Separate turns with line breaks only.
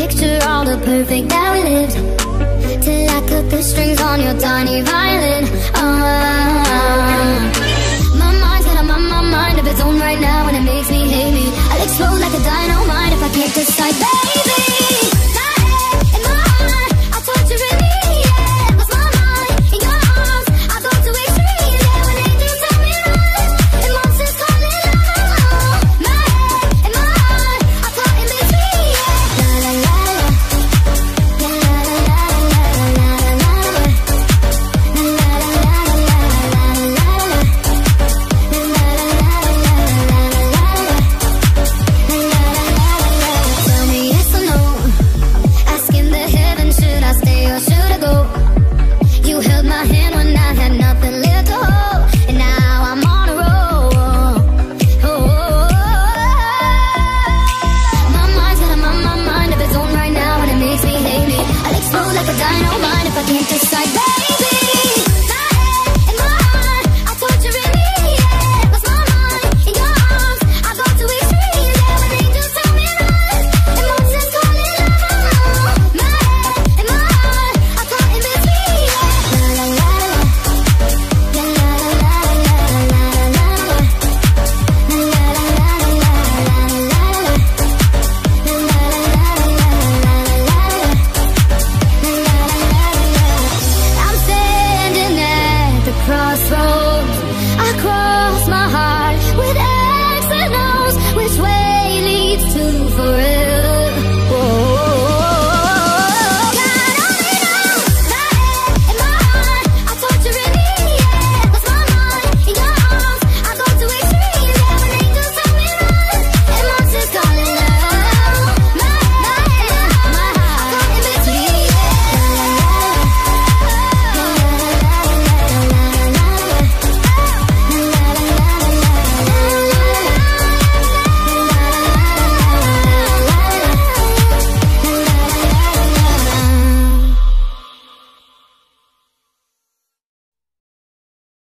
Picture all the perfect that we lived. Till I cut the strings on your tiny violin But I know forever.